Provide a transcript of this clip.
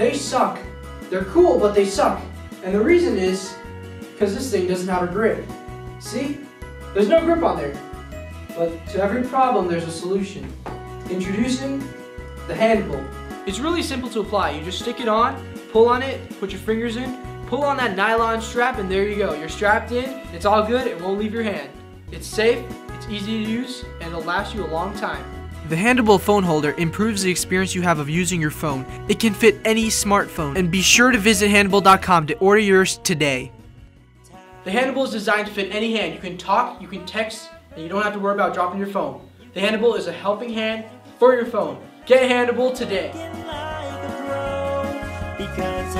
They suck. They're cool, but they suck. And the reason is because this thing doesn't have a grip. See? There's no grip on there. But to every problem, there's a solution. Introducing the Handable. It's really simple to apply. You just stick it on, pull on it, put your fingers in, pull on that nylon strap, and there you go. You're strapped in, it's all good, it won't leave your hand. It's safe, it's easy to use, and it'll last you a long time. The Handable phone holder improves the experience you have of using your phone. It can fit any smartphone. And be sure to visit handable.com to order yours today. The Handable is designed to fit any hand. You can talk, you can text, and you don't have to worry about dropping your phone. The Handable is a helping hand for your phone. Get Handable today. Because